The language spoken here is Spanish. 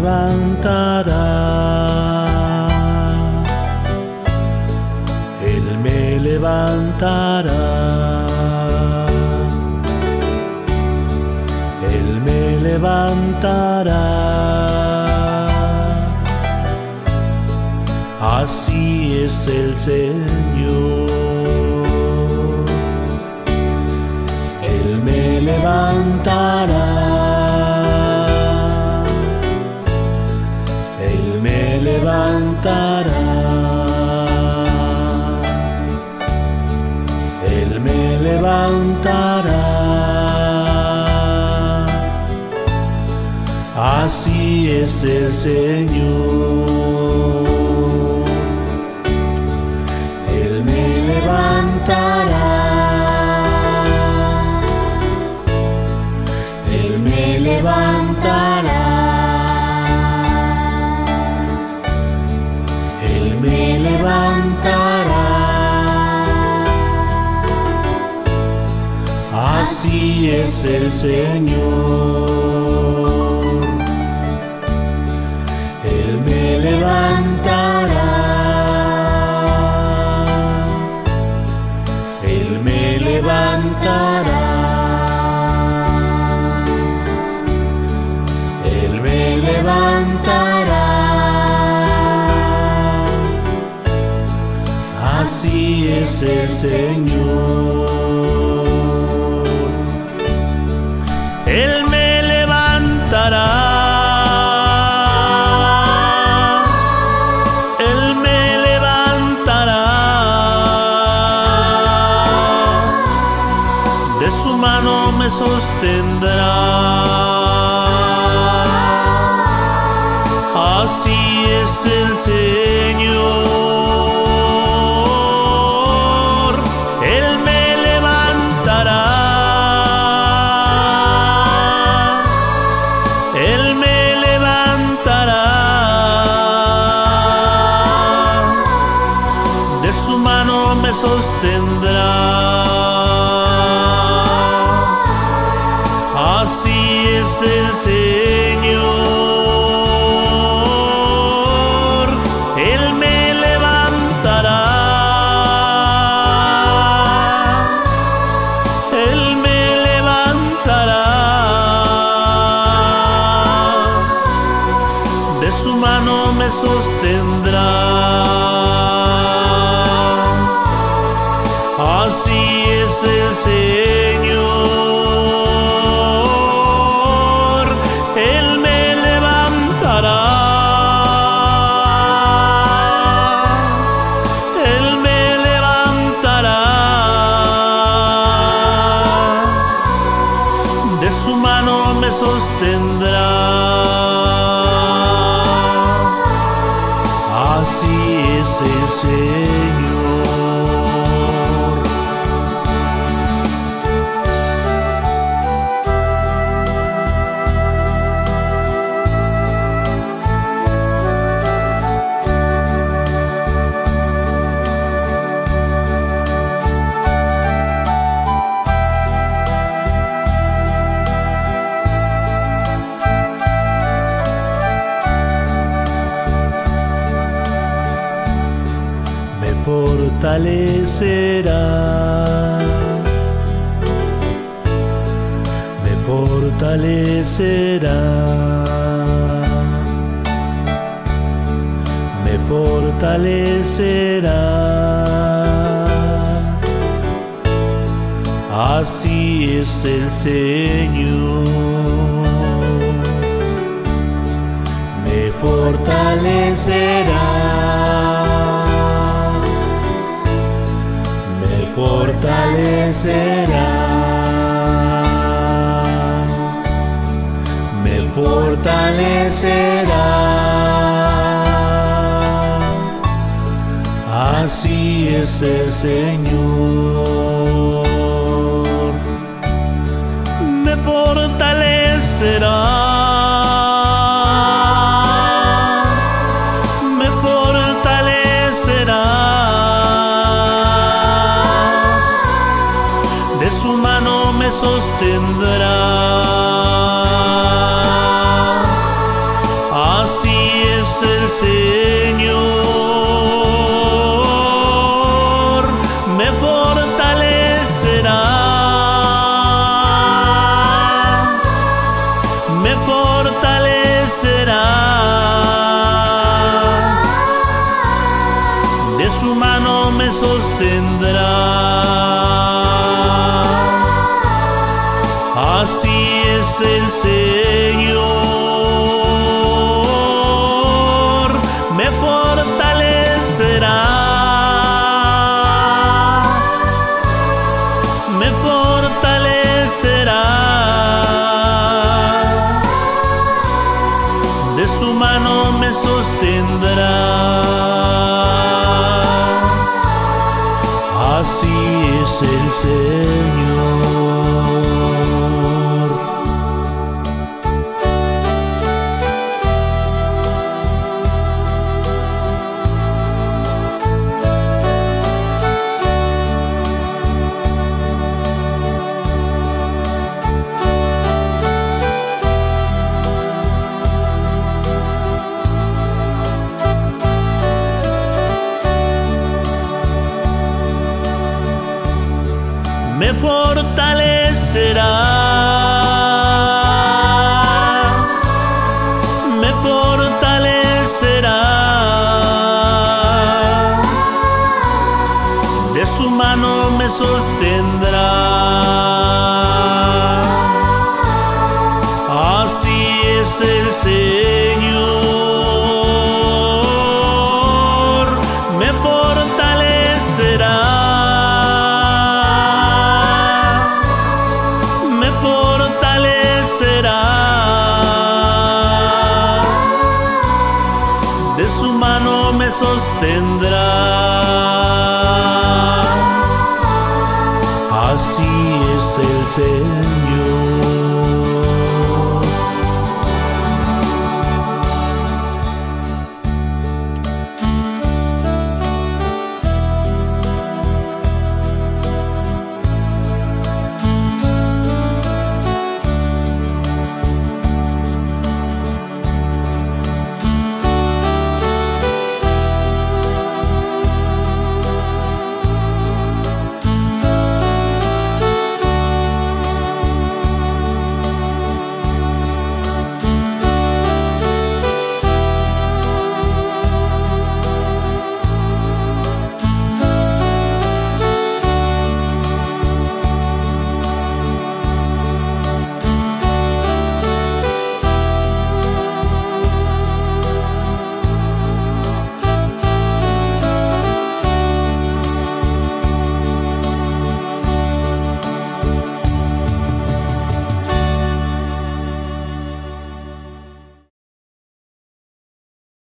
levantará. Él me levantará. Él me levantará. Así es el Señor. Levantará. Él me levantará. Así es el Señor. Es el Señor. Él me levantará. Él me levantará. Él me levantará. Así es el Señor. Mano me sostendrá. Así es el Señor. Él me levantará. Él me levantará. De su mano me sostendrá. El Señor. Él me levantará. Él me levantará. De su mano me sostendrá. Así es el Señor. Sostendrá. Así es el Señor. Fortalecerá, me fortalecerá, me fortalecerá. Así es el Señor. Me fortalecerá, fortalecerá, me fortalecerá. Así es el Señor, me fortalecerá. tendrá. Así es el Señor, me fortalecerá. Me fortalecerá. De su mano me sostendrá. El Señor, me fortalecerá. Me fortalecerá. De su mano me sostendrá. Así es el Señor. Me fortalecerá. Me fortalecerá. De su mano me sostendrá. Así es el Señor. Sostendrá.